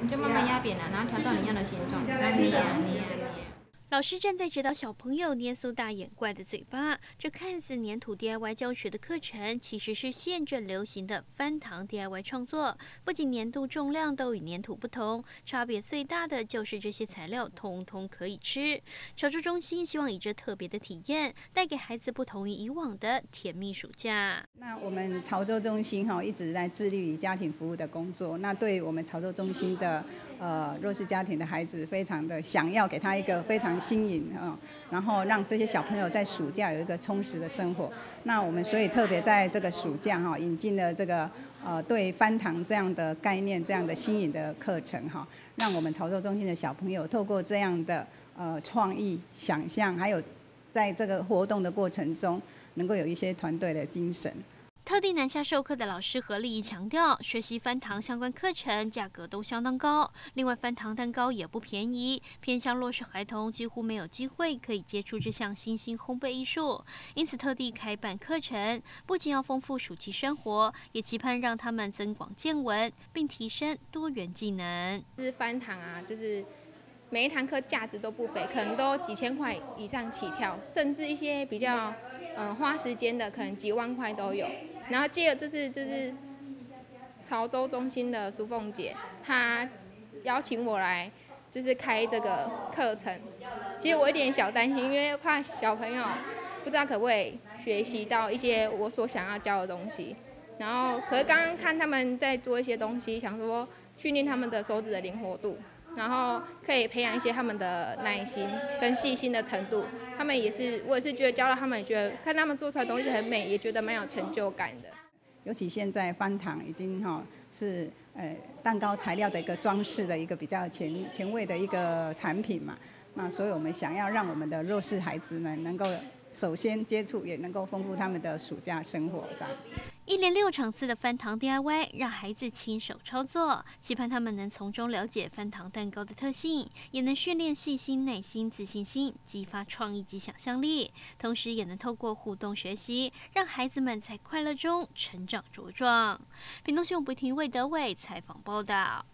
你就慢慢压扁了，然后调到你要的形状，然后捏啊捏啊捏。老师正在指导小朋友捏塑大眼怪的嘴巴。这看似粘土 DIY 教学的课程，其实是现正流行的翻糖 DIY 创作。不仅粘度重量都与粘土不同，差别最大的就是这些材料通通可以吃。潮州中心希望以这特别的体验，带给孩子不同于以往的甜蜜暑假。那我们潮州中心哈一直在致力于家庭服务的工作。那对我们潮州中心的呃弱势家庭的孩子，非常的想要给他一个非常。新颖啊，然后让这些小朋友在暑假有一个充实的生活。那我们所以特别在这个暑假哈，引进了这个呃对翻糖这样的概念、这样的新颖的课程哈，让我们潮州中心的小朋友透过这样的呃创意想象，还有在这个活动的过程中，能够有一些团队的精神。特地南下授课的老师何丽仪强调，学习翻糖相关课程价格都相当高，另外翻糖蛋糕也不便宜，偏向弱势孩童几乎没有机会可以接触这项新兴烘焙艺术，因此特地开办课程，不仅要丰富暑期生活，也期盼让他们增广见闻，并提升多元技能。是翻糖啊，就是每一堂课价值都不菲，可能都几千块以上起跳，甚至一些比较嗯花时间的，可能几万块都有。然后借这次就是潮州中心的苏凤姐，她邀请我来，就是开这个课程。其实我有点小担心，因为怕小朋友不知道可不可以学习到一些我所想要教的东西。然后，可是刚刚看他们在做一些东西，想说训练他们的手指的灵活度，然后可以培养一些他们的耐心跟细心的程度。他们也是，我也是觉得教了他们，也觉得看他们做出来东西很美，也觉得蛮有成就感的。尤其现在翻糖已经哈是呃蛋糕材料的一个装饰的一个比较前前卫的一个产品嘛，那所以我们想要让我们的弱势孩子们能够首先接触，也能够丰富他们的暑假生活这样。一连六场次的翻糖 DIY，让孩子亲手操作，期盼他们能从中了解翻糖蛋糕的特性，也能训练细心、耐心、自信心，激发创意及想象力，同时也能透过互动学习，让孩子们在快乐中成长茁壮。屏东新闻不停魏德伟采访报道。